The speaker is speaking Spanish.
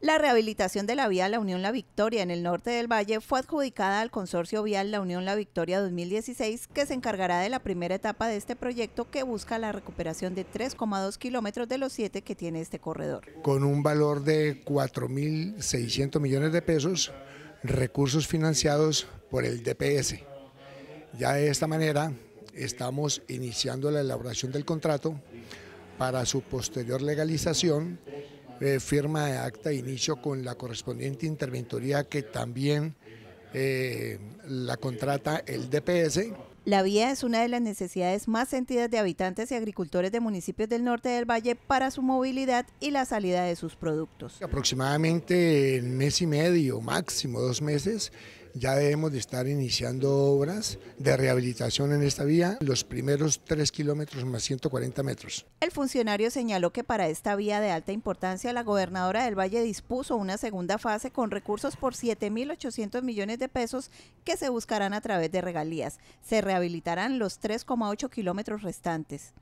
La rehabilitación de la vía La Unión La Victoria en el norte del valle fue adjudicada al consorcio vial La Unión La Victoria 2016, que se encargará de la primera etapa de este proyecto que busca la recuperación de 3,2 kilómetros de los 7 que tiene este corredor. Con un valor de 4.600 millones de pesos, recursos financiados por el DPS. Ya de esta manera estamos iniciando la elaboración del contrato para su posterior legalización, eh, firma de acta de inicio con la correspondiente interventoría que también eh, la contrata el DPS. La vía es una de las necesidades más sentidas de habitantes y agricultores de municipios del norte del valle para su movilidad y la salida de sus productos. Aproximadamente en mes y medio, máximo dos meses, ya debemos de estar iniciando obras de rehabilitación en esta vía, los primeros tres kilómetros más 140 metros. El funcionario señaló que para esta vía de alta importancia la gobernadora del Valle dispuso una segunda fase con recursos por 7.800 millones de pesos que se buscarán a través de regalías. Se rehabilitarán los 3,8 kilómetros restantes.